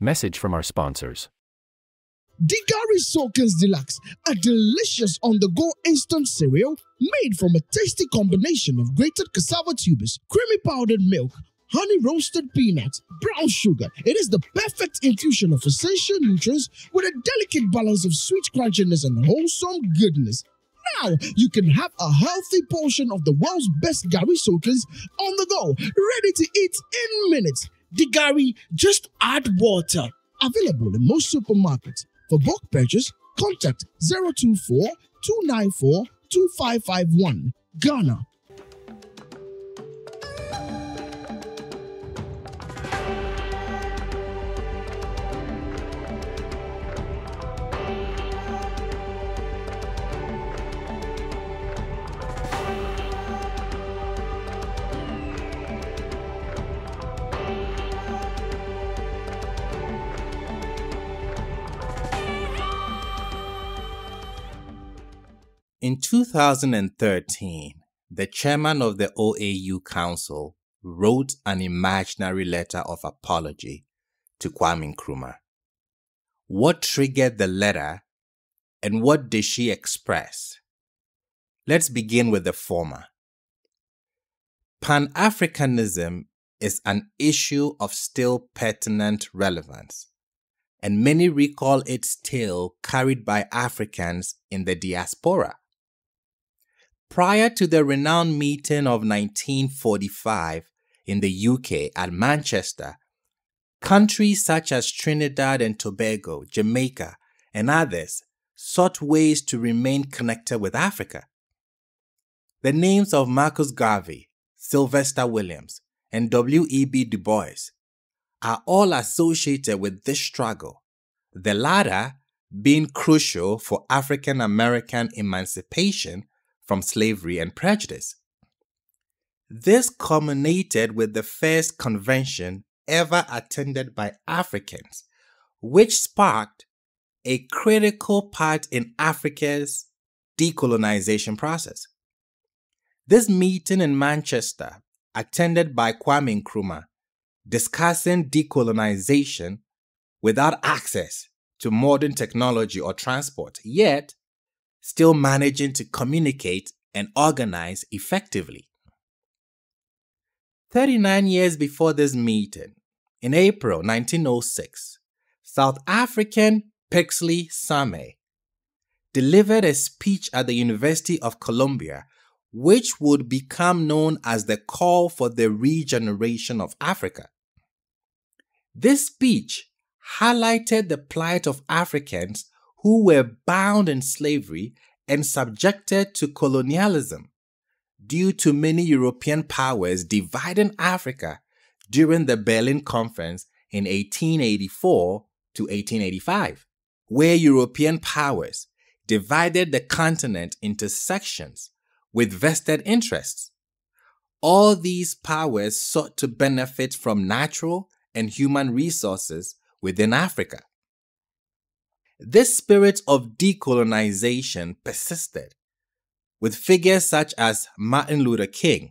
Message from our sponsors. Digari Soakins Deluxe, a delicious on the go instant cereal made from a tasty combination of grated cassava tubers, creamy powdered milk, honey roasted peanuts, brown sugar. It is the perfect infusion of essential nutrients with a delicate balance of sweet crunchiness and wholesome goodness. Now you can have a healthy portion of the world's best Gari Soakins on the go, ready to eat in minutes. Gari, just add water. Available in most supermarkets. For bulk purchase, contact 024 294 2551. Ghana. In 2013, the chairman of the OAU Council wrote an imaginary letter of apology to Kwame Nkrumah. What triggered the letter and what did she express? Let's begin with the former. Pan Africanism is an issue of still pertinent relevance, and many recall its tale carried by Africans in the diaspora. Prior to the renowned meeting of 1945 in the UK at Manchester, countries such as Trinidad and Tobago, Jamaica, and others sought ways to remain connected with Africa. The names of Marcus Garvey, Sylvester Williams, and W.E.B. Du Bois are all associated with this struggle, the latter being crucial for African American emancipation from slavery and prejudice. This culminated with the first convention ever attended by Africans, which sparked a critical part in Africa's decolonization process. This meeting in Manchester, attended by Kwame Nkrumah, discussing decolonization without access to modern technology or transport, yet still managing to communicate and organize effectively. 39 years before this meeting, in April 1906, South African Pixley Seme delivered a speech at the University of Columbia, which would become known as the Call for the Regeneration of Africa. This speech highlighted the plight of Africans who were bound in slavery and subjected to colonialism due to many European powers dividing Africa during the Berlin Conference in 1884 to 1885, where European powers divided the continent into sections with vested interests. All these powers sought to benefit from natural and human resources within Africa. This spirit of decolonization persisted, with figures such as Martin Luther King,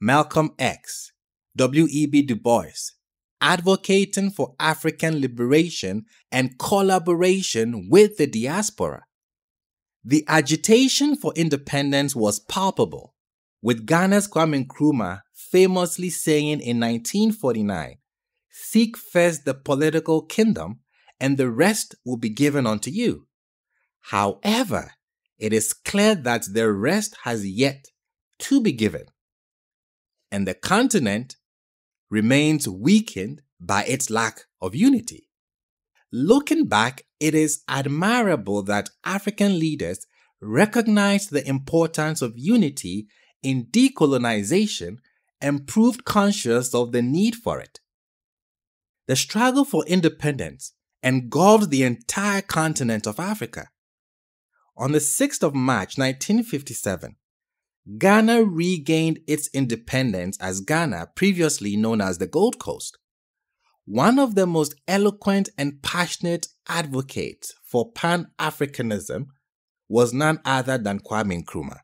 Malcolm X, W.E.B. Du Bois, advocating for African liberation and collaboration with the diaspora. The agitation for independence was palpable, with Ghana's Kwame Nkrumah famously saying in 1949, Seek first the political kingdom and the rest will be given unto you. However, it is clear that the rest has yet to be given, and the continent remains weakened by its lack of unity. Looking back, it is admirable that African leaders recognized the importance of unity in decolonization and proved conscious of the need for it. The struggle for independence engulfed the entire continent of Africa. On the 6th of March 1957, Ghana regained its independence as Ghana, previously known as the Gold Coast. One of the most eloquent and passionate advocates for Pan Africanism was none other than Kwame Nkrumah.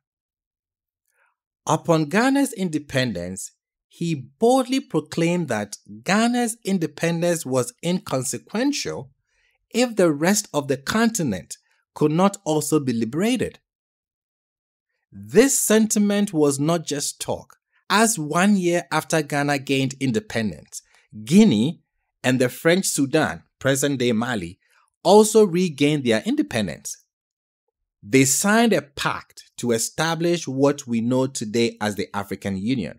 Upon Ghana's independence, he boldly proclaimed that Ghana's independence was inconsequential if the rest of the continent could not also be liberated. This sentiment was not just talk, as one year after Ghana gained independence, Guinea and the French Sudan, present day Mali, also regained their independence. They signed a pact to establish what we know today as the African Union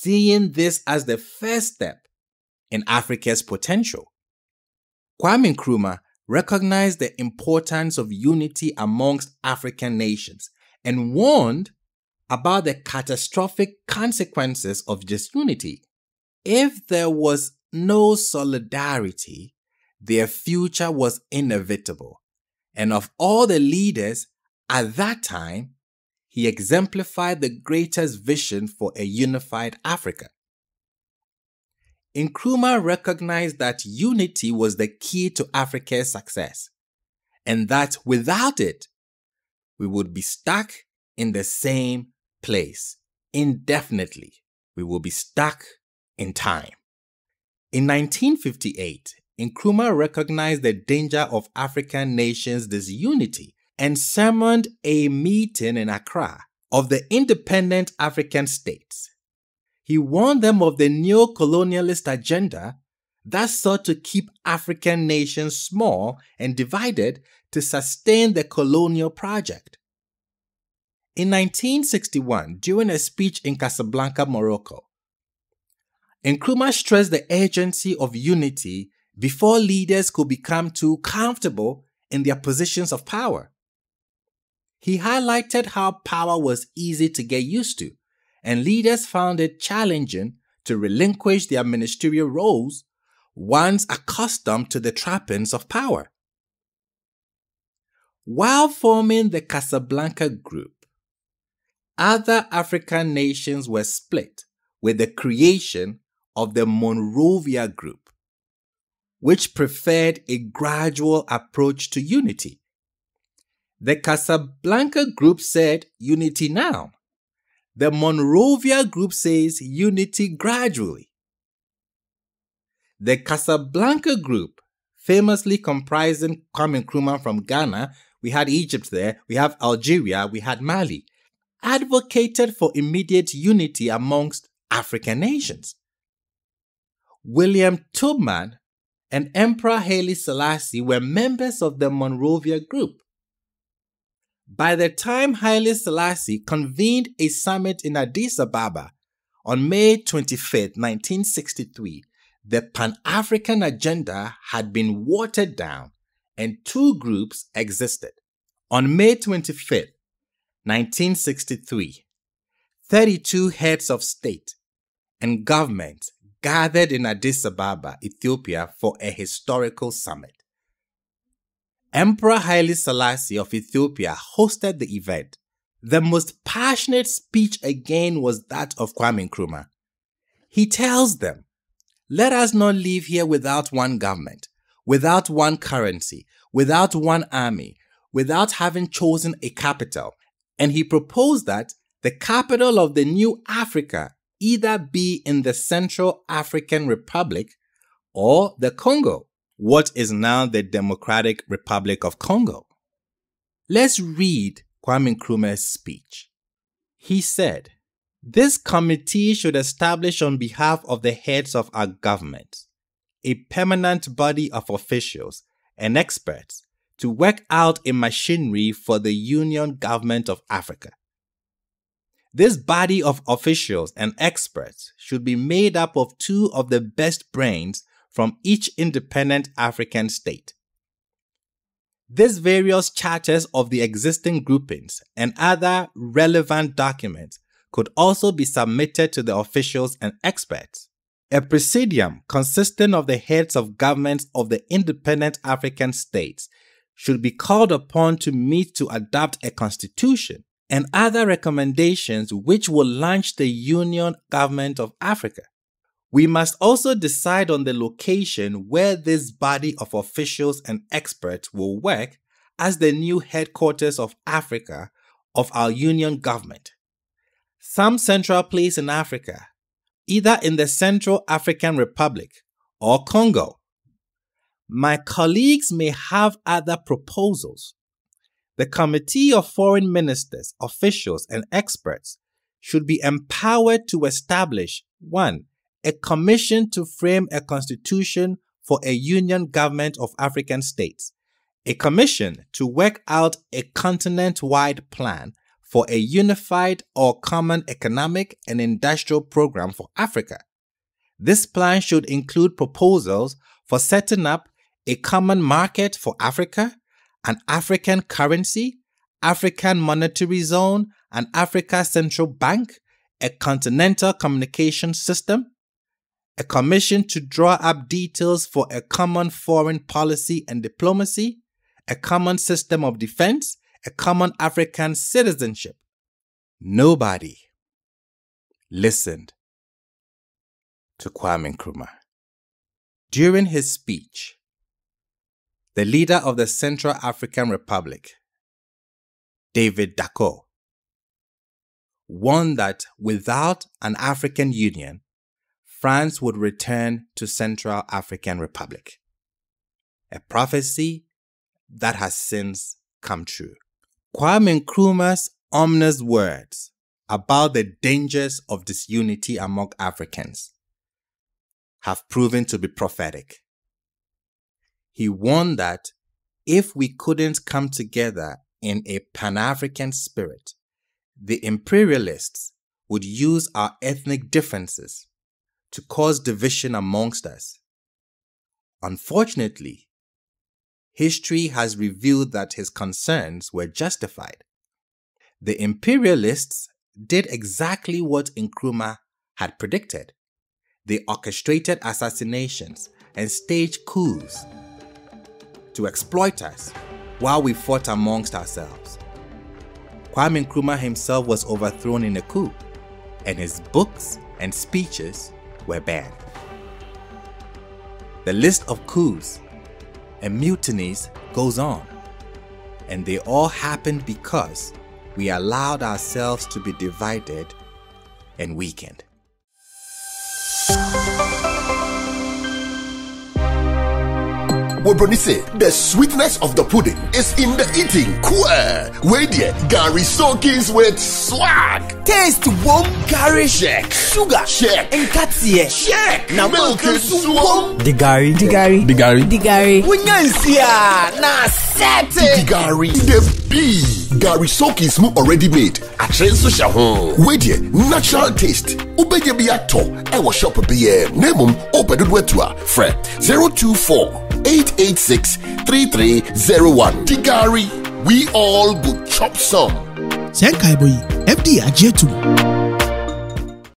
seeing this as the first step in Africa's potential. Kwame Nkrumah recognized the importance of unity amongst African nations and warned about the catastrophic consequences of disunity. If there was no solidarity, their future was inevitable. And of all the leaders at that time, he exemplified the greatest vision for a unified Africa. Nkrumah recognized that unity was the key to Africa's success, and that without it, we would be stuck in the same place indefinitely. We will be stuck in time. In 1958, Nkrumah recognized the danger of African nations' disunity and summoned a meeting in Accra of the independent African states. He warned them of the neo colonialist agenda that sought to keep African nations small and divided to sustain the colonial project. In 1961, during a speech in Casablanca, Morocco, Nkrumah stressed the urgency of unity before leaders could become too comfortable in their positions of power. He highlighted how power was easy to get used to, and leaders found it challenging to relinquish their ministerial roles once accustomed to the trappings of power. While forming the Casablanca Group, other African nations were split with the creation of the Monrovia Group, which preferred a gradual approach to unity. The Casablanca group said unity now. The Monrovia group says unity gradually. The Casablanca group, famously comprising Kwame Nkrumah from Ghana, we had Egypt there, we have Algeria, we had Mali, advocated for immediate unity amongst African nations. William Tubman and Emperor Haile Selassie were members of the Monrovia group. By the time Haile Selassie convened a summit in Addis Ababa on May 25, 1963, the Pan African agenda had been watered down and two groups existed. On May 25, 1963, 32 heads of state and government gathered in Addis Ababa, Ethiopia for a historical summit. Emperor Haile Selassie of Ethiopia hosted the event. The most passionate speech again was that of Kwame Nkrumah. He tells them, Let us not leave here without one government, without one currency, without one army, without having chosen a capital. And he proposed that the capital of the new Africa either be in the Central African Republic or the Congo what is now the Democratic Republic of Congo. Let's read Kwame Nkrumah's speech. He said, This committee should establish on behalf of the heads of our government a permanent body of officials and experts to work out a machinery for the Union Government of Africa. This body of officials and experts should be made up of two of the best brains from each independent African state. These various charters of the existing groupings and other relevant documents could also be submitted to the officials and experts. A presidium consisting of the heads of governments of the independent African states should be called upon to meet to adopt a constitution and other recommendations which will launch the Union Government of Africa. We must also decide on the location where this body of officials and experts will work as the new headquarters of Africa of our union government. Some central place in Africa, either in the Central African Republic or Congo. My colleagues may have other proposals. The Committee of Foreign Ministers, officials, and experts should be empowered to establish 1. A commission to frame a constitution for a union government of African states, a commission to work out a continent wide plan for a unified or common economic and industrial program for Africa. This plan should include proposals for setting up a common market for Africa, an African currency, African monetary zone, an Africa central bank, a continental communication system, a commission to draw up details for a common foreign policy and diplomacy, a common system of defense, a common African citizenship. Nobody listened to Kwame Nkrumah. During his speech, the leader of the Central African Republic, David Dacko, warned that without an African Union, France would return to Central African Republic. A prophecy that has since come true. Kwame Nkrumah's ominous words about the dangers of disunity among Africans have proven to be prophetic. He warned that if we couldn't come together in a Pan African spirit, the imperialists would use our ethnic differences to cause division amongst us. Unfortunately, history has revealed that his concerns were justified. The imperialists did exactly what Nkrumah had predicted. They orchestrated assassinations and staged coups to exploit us while we fought amongst ourselves. Kwame Nkrumah himself was overthrown in a coup, and his books and speeches were banned. The list of coups and mutinies goes on. And they all happened because we allowed ourselves to be divided and weakened. Wobroni say the sweetness of the pudding is in the eating. Cool. Wait there, Gary Soakins with swag. Taste warm Gary Check. sugar Check. and katie. Check. Now Milk is swam. The Gary, the Gary, The Gary. the Gary. Unyansia na sete. Gary the B. Gary Soakins mu already made. Atre nso hyɛ ho. Wait there, natural taste. Ubenya bi atɔ ɛwɔ shop BM. Nemum open dodo etu a frɛ 024 886 3301. The Gari, we all go chop some. sɛ nkaebɔ yi fda agye atum